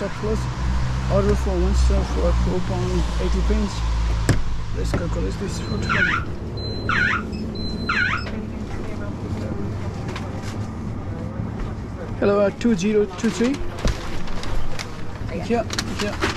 order for one star for 4 pound 80 pence. Let's calculate this for. Hello, uh, 2023. Thank you. Thank you.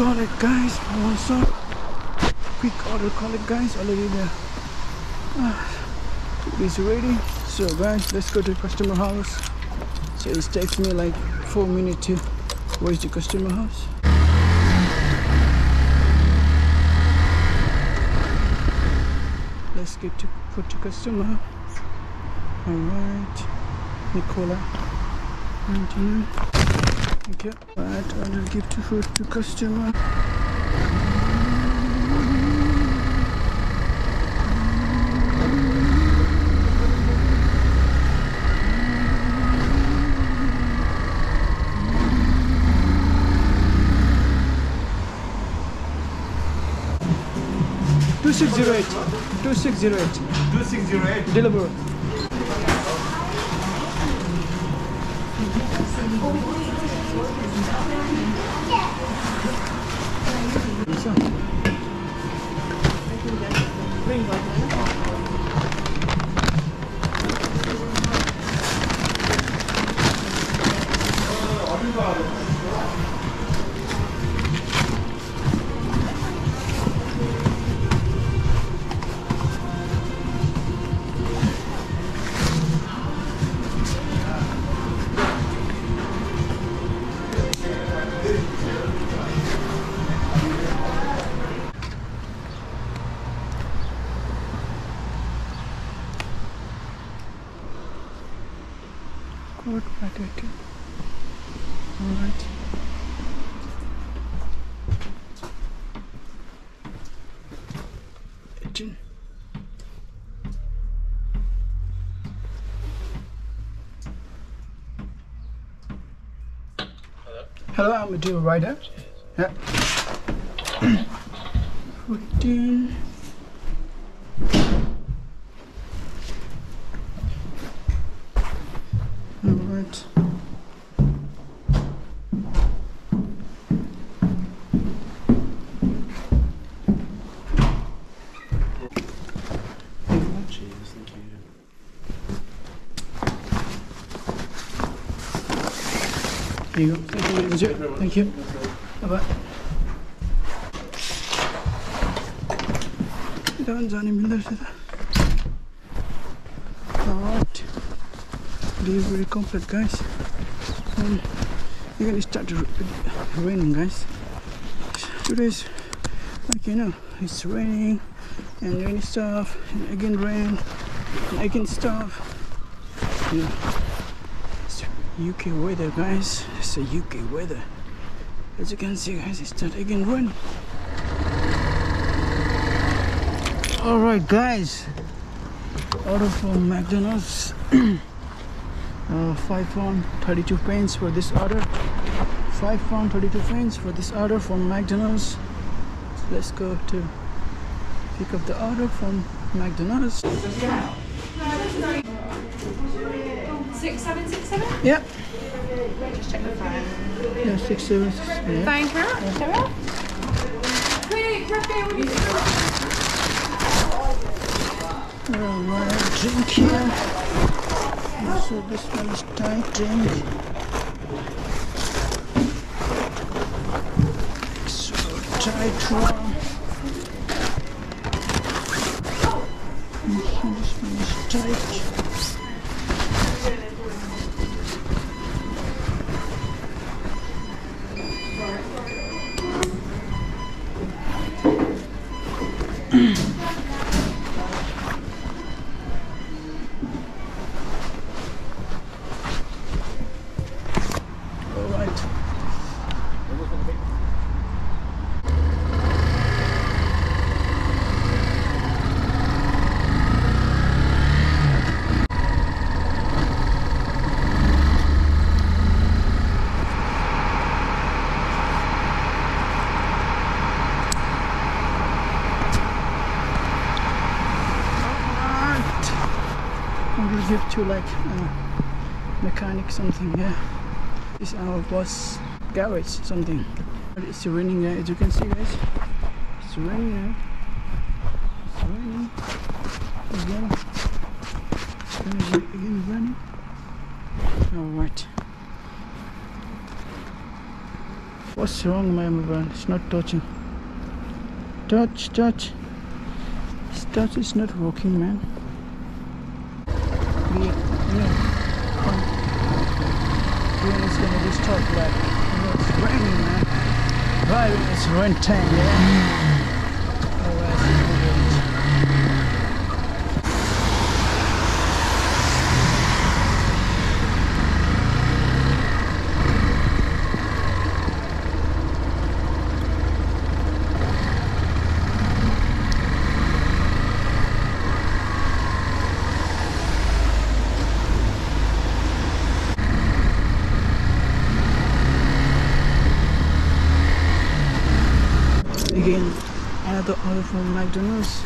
Call it guys. One star. Quick order, call it guys. Already there. Uh, is ready. So guys, let's go to customer house. So it takes me like four minutes to reach the customer house. Let's get to put to customer. Alright. Nicola. 99. You. Alright, I will give to food to customer. Two six zero eight. Two six zero eight. 2608. Deliver. 像你 Good potato. Alright. Eighteen. Hello, I'm a deal rider. Yeah. 14. important. There you go. Thank you. That's it. Thank you. Bye bye. Bir daha önce annemin dersi de. Delivery complete guys. And you can start raining guys. Today's like you know it's raining and rainy stuff and again rain and again stuff. You it's UK weather guys. It's a UK weather. As you can see guys, it's start again raining. Alright guys. Order from McDonald's. uh, 5 pound 32 pence for this order. 5 pound 32 pence for this order from McDonald's. Let's go to pick up the order from McDonald's. Six seven six seven. Yeah, Just check the phone. yeah, six, seven, six, yeah. Thank you. Quick, Griffin, will you Alright, drink here. So this one is tight drink. So tight one. So this one is tight. give to like uh, mechanic something. Yeah, it's our boss garage something. It's raining, uh, as you can see, guys. It's raining. It's raining again. It's again raining. All right. What's wrong, my mobile? It's not touching. Touch, touch. Touch is not working, man. You know, when gonna be start like, you know, it's raining, man. Right it's rain time, yeah. Otherwise, it won't. Again, another order from McDonald's.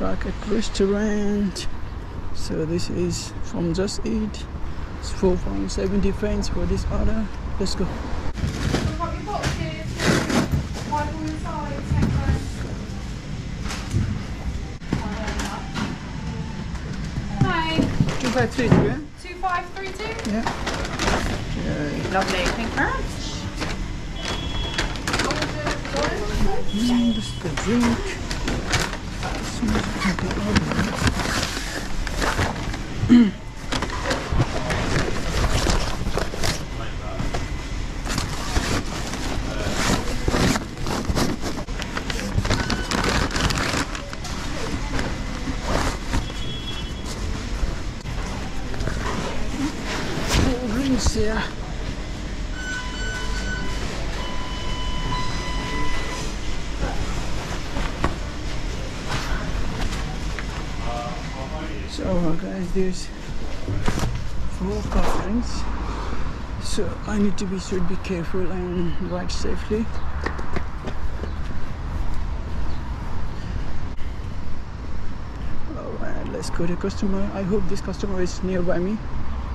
Rocket restaurant. So this is from Just Eat. It's 4.70 pence for this order. Let's go. What you got here? One on the side, take one. Hi, 253, yeah? two five three two. Yeah. Okay. Lovely, thank you very much. Mm, this is the drink. As soon as I have the order. Cool drinks here. So uh, guys, there's four coffee drinks. So I need to be sure to be careful and ride safely. Alright, let's go to customer. I hope this customer is nearby me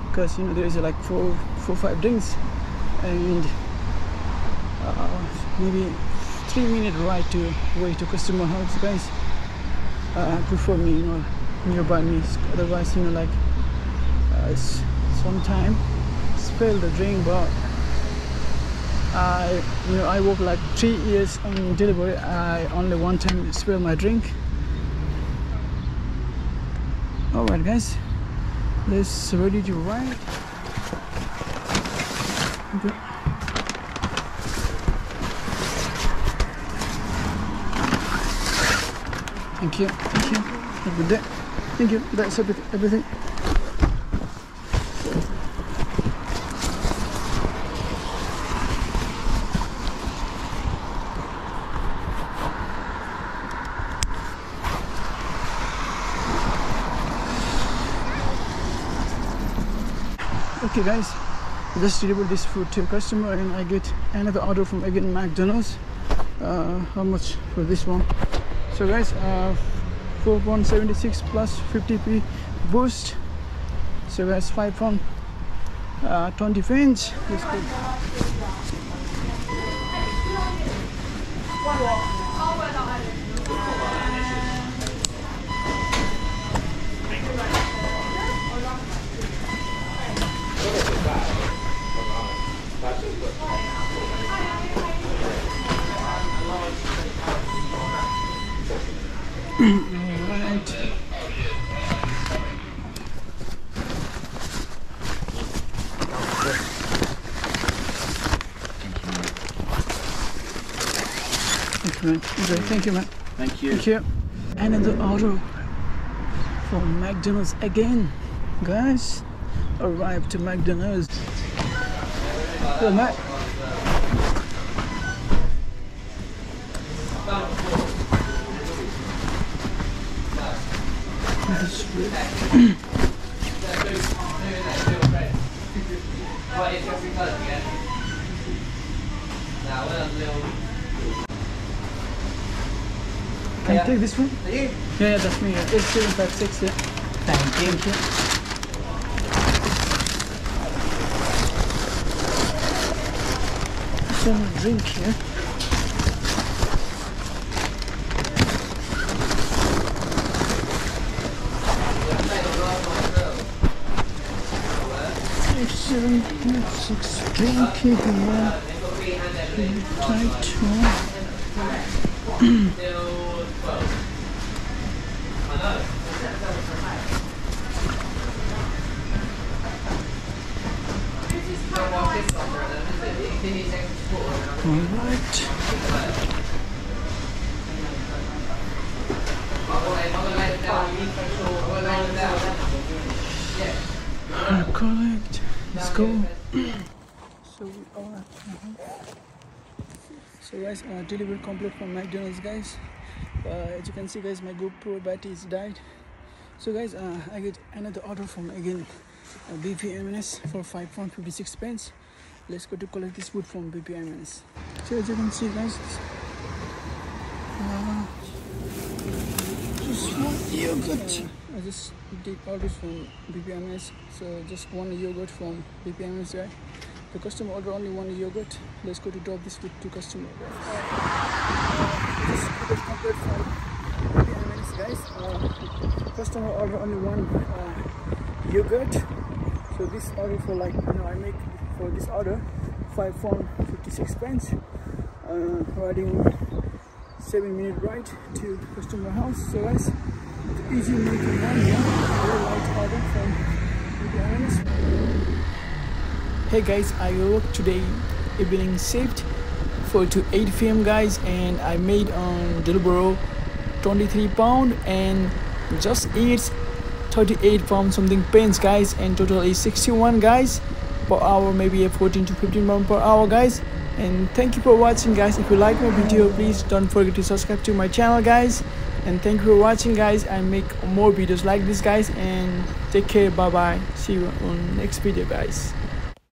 because you know there is uh, like four, four, five drinks and uh, maybe three minute ride to way to customer house, guys. Uh, prefer me, you know, nearby me. Otherwise, you know, like uh, sometime spill the drink, but I, you know, I work like three years on delivery. I only one time spill my drink. All right, guys, let's ready to ride. Okay. Thank you, thank you. Have a good day. Thank you. That's everything. Okay, guys, just delivered this food to a customer, and I get another order from again McDonald's. Uh, how much for this one? So, guys, uh, 4.76 plus 50p boost. So, guys, 5 pound uh, 20 pence. Man. Okay, thank you, man. Thank you. Thank you. Another order from McDonald's again. Guys, arrived to McDonald's. Hello, Matt. This is really- Can you take this one? Yeah, yeah, that's me. Yeah. It's still in fact six, yeah. Thank you. Some drink here. Five, seven, eight, six, drink here. Tight one. Alright. Collect. Let's go. so we are. So guys, uh, delivery complete from McDonald's, guys. Uh, as you can see, guys, my GoPro battery is died. So guys, uh, I get another order from again uh, BP M&S for 5 pound 56 pence. Let's go to collect this food from BP M&S. So as you can see, guys, uh, just one yogurt. I just did order from BPMS, so just one yogurt from BPMS, right? The customer order only one yogurt. Let's go to drop this food to customer. This food is complete from guys. Uh, customer order only one uh, yogurt. So this order for like you know I make for this order five pound fifty six pence. Uh, riding seven minute ride to customer house. So guys, it's easy making one yeah. Very light order from. Hey guys, I work today evening shift 4 to 8 p.m. guys and I made on Deliveroo 23 pound and just eats 38 pound something pence guys and total is 61 guys per hour maybe a 14 to 15 pound per hour guys. And thank you for watching guys. If you like my video please don't forget to subscribe to my channel guys. And thank you for watching guys. I make more videos like this guys. And take care. Bye bye see you on next video guys